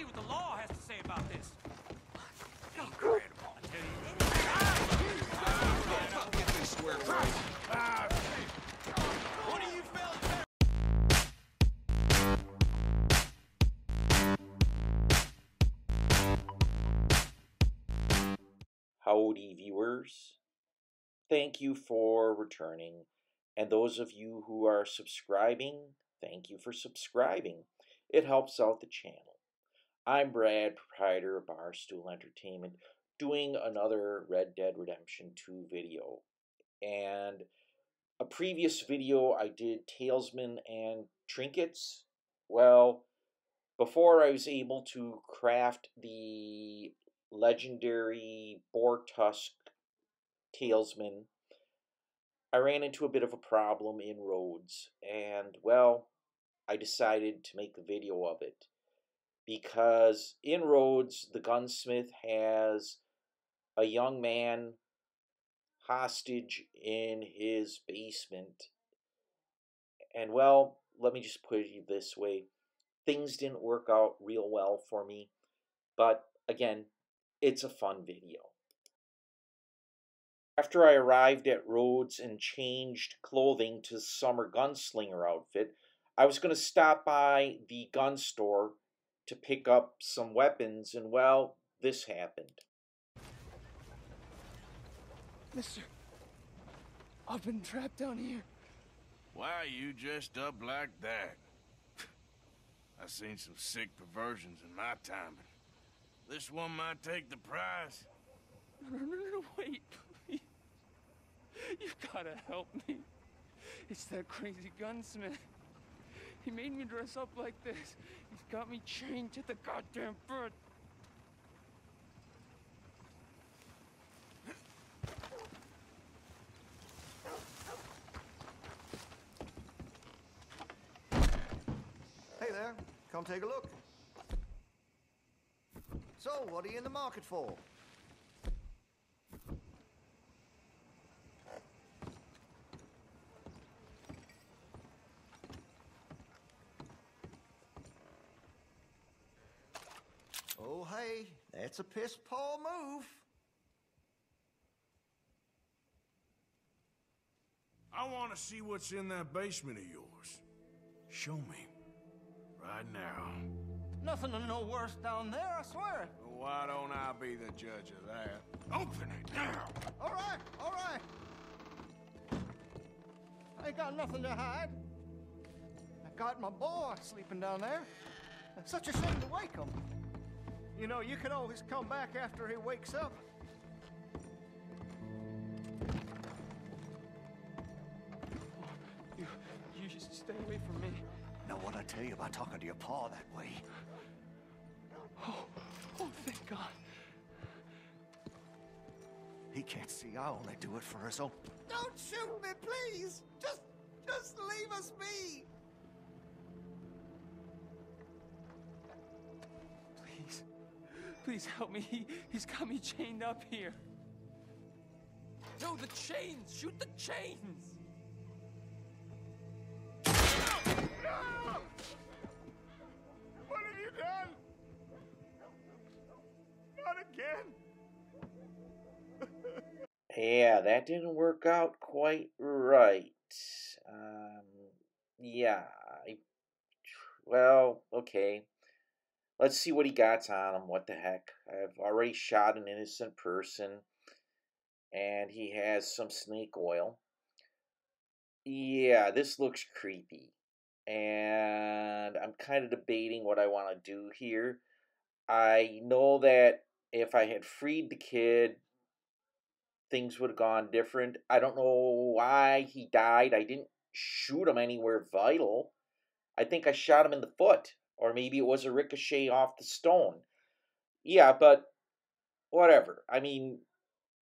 see what the law has to say about this. Howdy, viewers. Thank you for returning. And those of you who are subscribing, thank you for subscribing. It helps out the channel. I'm Brad, proprietor of Barstool Entertainment, doing another Red Dead Redemption 2 video. And a previous video I did Talismans and Trinkets. Well, before I was able to craft the legendary boar tusk talisman, I ran into a bit of a problem in Rhodes, and well, I decided to make a video of it because in Rhodes, the gunsmith has a young man hostage in his basement. And well, let me just put it this way things didn't work out real well for me, but again, it's a fun video. After I arrived at Rhodes and changed clothing to summer gunslinger outfit, I was going to stop by the gun store to pick up some weapons, and well, this happened. Mister, I've been trapped down here. Why are you dressed up like that? I've seen some sick perversions in my time, but this one might take the prize. No, no, no, no, wait, please. You've gotta help me. It's that crazy gunsmith. He made me dress up like this. He's got me chained to the goddamn bed. Hey there, come take a look. So, what are you in the market for? That's a piss poor move. I want to see what's in that basement of yours. Show me. Right now. Nothing to no worse down there, I swear. Well, why don't I be the judge of that? Open it now! All right, all right. I ain't got nothing to hide. I got my boy sleeping down there. It's such a shame to wake him. You know, you can always come back after he wakes up. You, you should stay away from me. Now what I tell you about talking to your paw that way? Oh, oh, thank God. He can't see I only do it for his own. Don't shoot me, please! Just, just leave us be! Please help me. He, he's got me chained up here. No, the chains! Shoot the chains! No! What have you done? Not again! Yeah, that didn't work out quite right. Um, yeah, I, well, okay. Let's see what he got on him. What the heck? I've already shot an innocent person, and he has some snake oil. Yeah, this looks creepy. And I'm kind of debating what I want to do here. I know that if I had freed the kid, things would have gone different. I don't know why he died. I didn't shoot him anywhere vital. I think I shot him in the foot, or maybe it was a ricochet off the stone. Yeah, but whatever. I mean,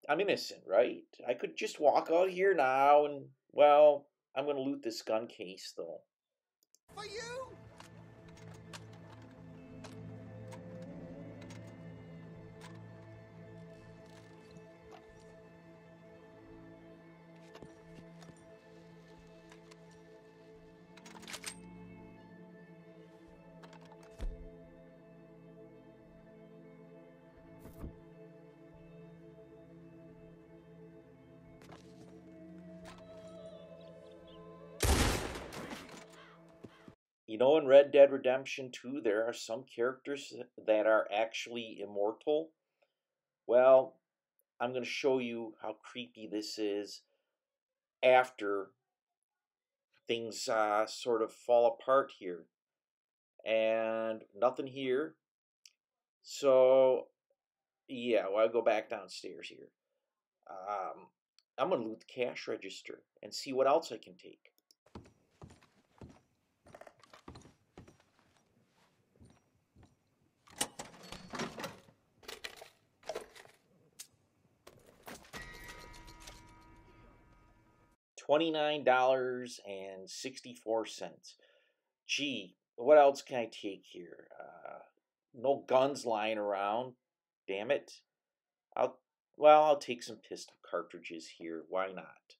I'm innocent, right? I could just walk out here now and, well, I'm going to loot this gun case, though. For you? You know, in Red Dead Redemption 2, there are some characters that are actually immortal. Well, I'm going to show you how creepy this is after things uh, sort of fall apart here. And nothing here. So, yeah, well, I'll go back downstairs here. Um, I'm going to loot the cash register and see what else I can take. $29.64. Gee, what else can I take here? Uh, no guns lying around. Damn it. I'll well, I'll take some pistol cartridges here. Why not?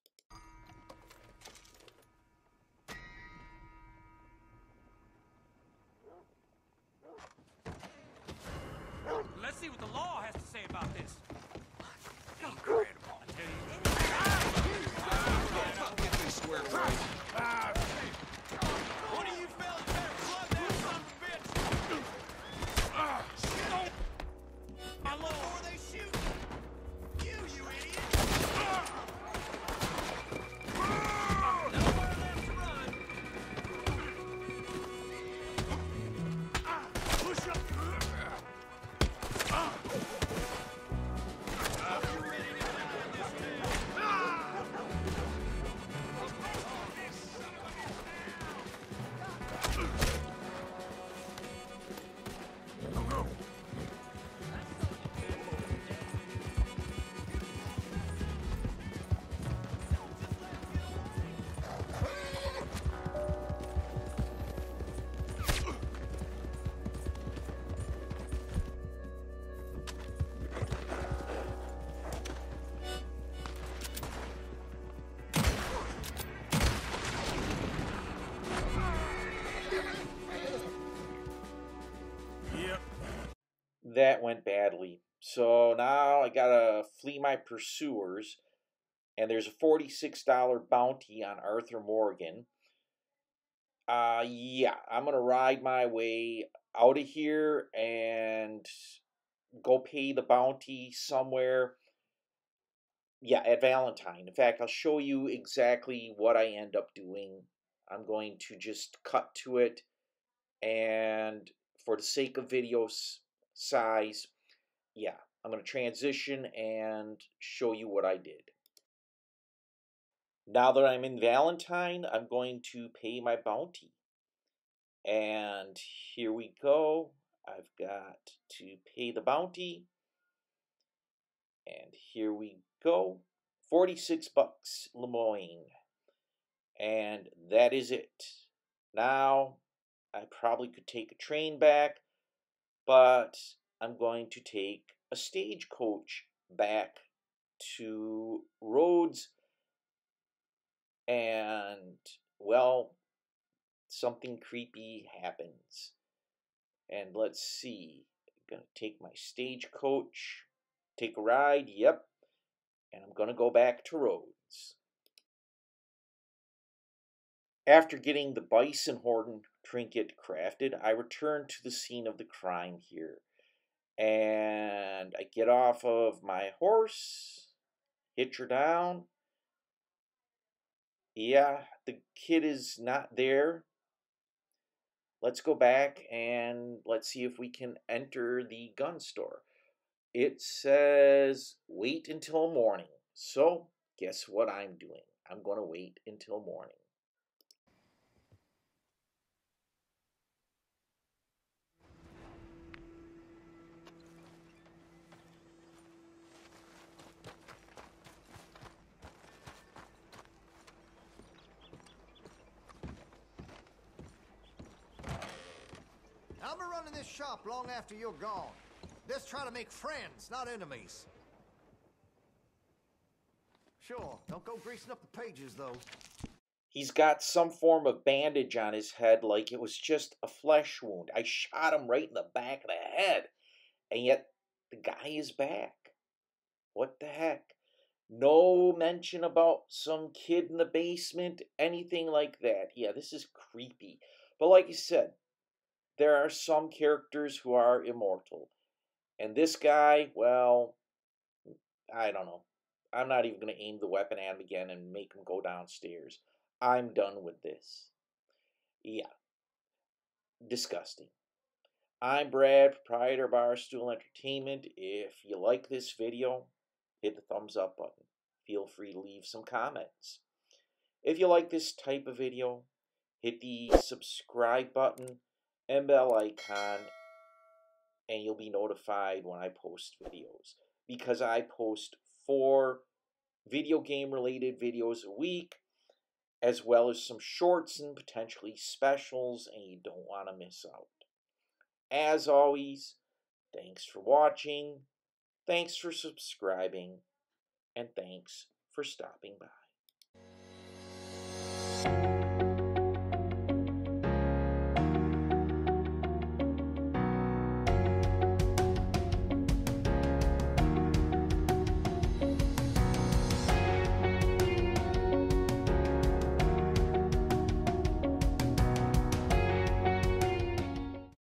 Let's see what the law has That went badly. So now I gotta flee my pursuers, and there's a $46 bounty on Arthur Morgan. Uh, yeah, I'm gonna ride my way out of here and go pay the bounty somewhere. Yeah, at Valentine. In fact, I'll show you exactly what I end up doing. I'm going to just cut to it, and for the sake of video s- size, yeah, I'm going to transition and show you what I did. Now that I'm in Valentine, I'm going to pay my bounty. And here we go. I've got to pay the bounty. And here we go. 46 bucks, Lemoyne. And that is it. Now, I probably could take a train back, but I'm going to take a stagecoach back to Rhodes. And, well, something creepy happens. And let's see. I'm going to take my stagecoach, take a ride, yep. And I'm going to go back to Rhodes. After getting the bison horn trinket crafted, I return to the scene of the crime here. And I get off of my horse, hitch her down. Yeah, the kid is not there. Let's go back and let's see if we can enter the gun store. It says wait until morning. So, guess what I'm doing? I'm going to wait until morning. I'll be running this shop long after you're gone. Let's try to make friends, not enemies. Sure, don't go greasing up the pages, though. He's got some form of bandage on his head like it was just a flesh wound. I shot him right in the back of the head, and yet the guy is back. What the heck? No mention about some kid in the basement, anything like that. Yeah, this is creepy. But like you said, there are some characters who are immortal. And this guy, well, I don't know. I'm not even going to aim the weapon at him again and make him go downstairs. I'm done with this. Yeah. Disgusting. I'm Brad, proprietor of Barstool Entertainment. If you like this video, hit the thumbs up button. Feel free to leave some comments. If you like this type of video, hit the subscribe button bell icon and you'll be notified when I post videos because I post four video game related videos a week as well as some shorts and potentially specials and you don't want to miss out. As always, thanks for watching, thanks for subscribing, and thanks for stopping by.